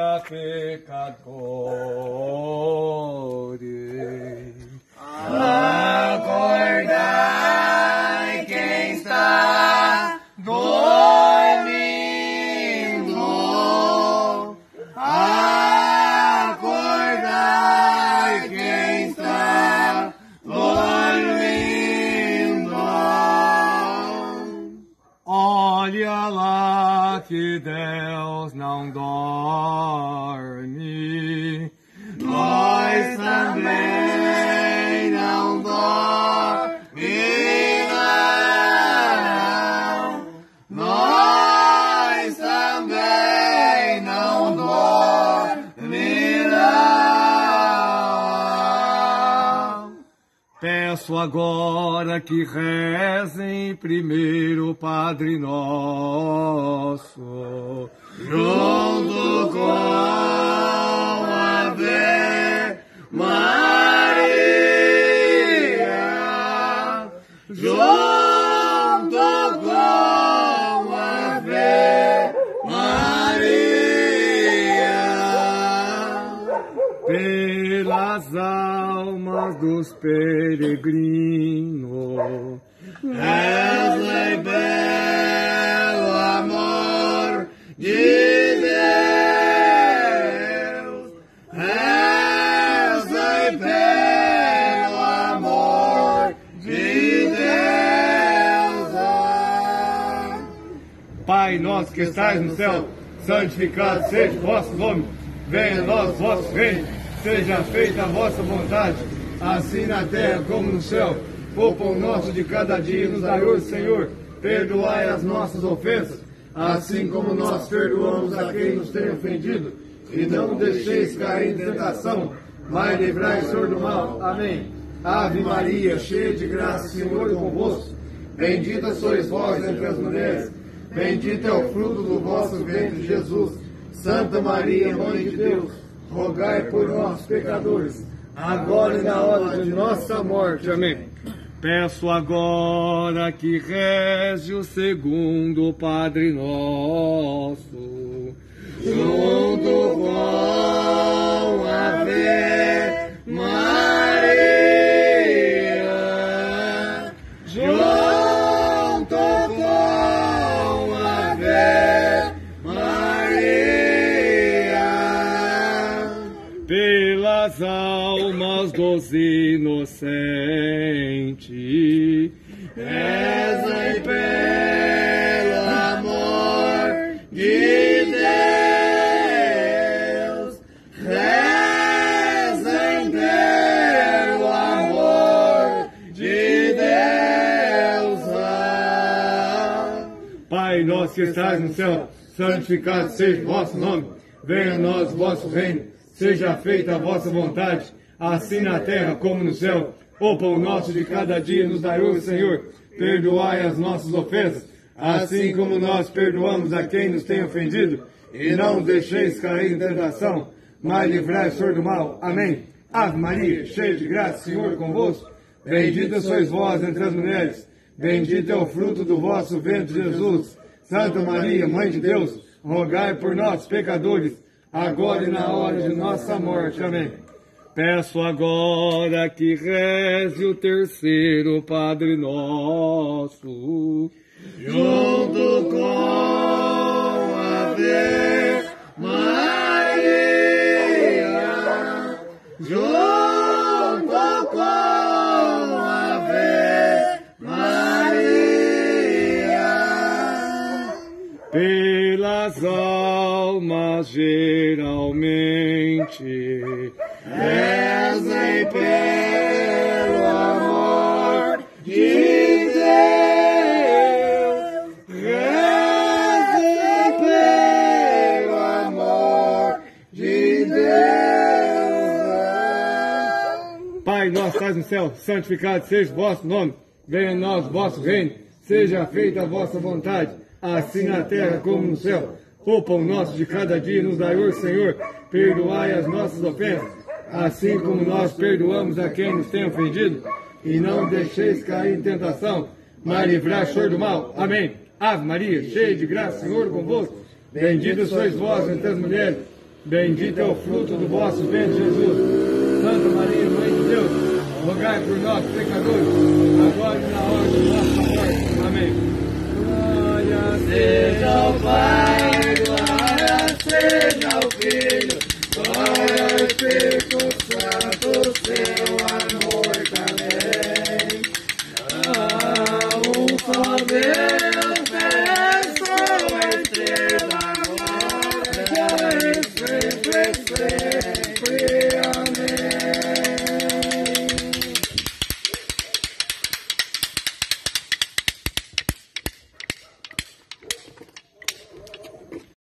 alerta, pecadores. Acordai quem está dormindo. Acordai quem está dormindo. Olha lá que Deus não dorme. Peço agora que rezem primeiro Padre Nosso, dos peregrinos. Rezem pelo amor de Deus. Rezem pelo amor de Deus. Pai nosso que estais no céu, santificado seja o vosso nome. Venha a nós vosso reino, seja feita a vossa vontade, assim na terra como no céu. O pão nosso de cada dia nos dai hoje, Senhor. Perdoai as nossas ofensas, assim como nós perdoamos a quem nos tem ofendido. E não deixeis cair em tentação, mas livrai, Senhor, do mal. Amém. Ave Maria, cheia de graça, Senhor é convosco. Bendita sois vós entre as mulheres, bendito é o fruto do vosso ventre, Jesus. Santa Maria, Mãe de Deus, rogai por nós, pecadores, agora e na hora de nossa morte. Amém. Peço agora que reze o segundo Padre Nosso, almas dos inocentes, rezem pelo amor de Deus, rezem pelo amor de Deus. Pai nosso que estás no céu, santificado seja o vosso nome. Venha a nós o vosso reino. Seja feita a vossa vontade, assim na terra como no céu. O pão nosso de cada dia nos dai hoje, Senhor. Perdoai as nossas ofensas, assim como nós perdoamos a quem nos tem ofendido. E não deixeis cair em tentação, mas livrai, Senhor, do mal. Amém. Ave Maria, cheia de graça, Senhor é convosco. Bendita sois vós entre as mulheres. Bendito é o fruto do vosso ventre, Jesus. Santa Maria, Mãe de Deus, rogai por nós, pecadores, agora e na hora de nossa morte. Amém. Peço agora que reze o terceiro Padre Nosso, junto com a Ave Maria, junto com a Ave Maria, pelas almas geralmente, rezem pelo amor de Deus, rezem pelo amor de Deus. Pai nosso que no céu, santificado seja o vosso nome, venha a nós o vosso reino, seja feita a vossa vontade, assim na terra como no céu. O pão nosso de cada dia nos dai hoje, Senhor. Perdoai as nossas ofensas, assim como nós perdoamos a quem nos tem ofendido, e não deixeis cair em tentação, mas livrai do mal. Amém. Ave Maria, cheia de graça, Senhor é convosco. Bendito sois vós entre as mulheres, bendito é o fruto do vosso ventre, Jesus. Santa Maria, Mãe de Deus, rogai por nós, pecadores, agora e na hora de nossa morte. free.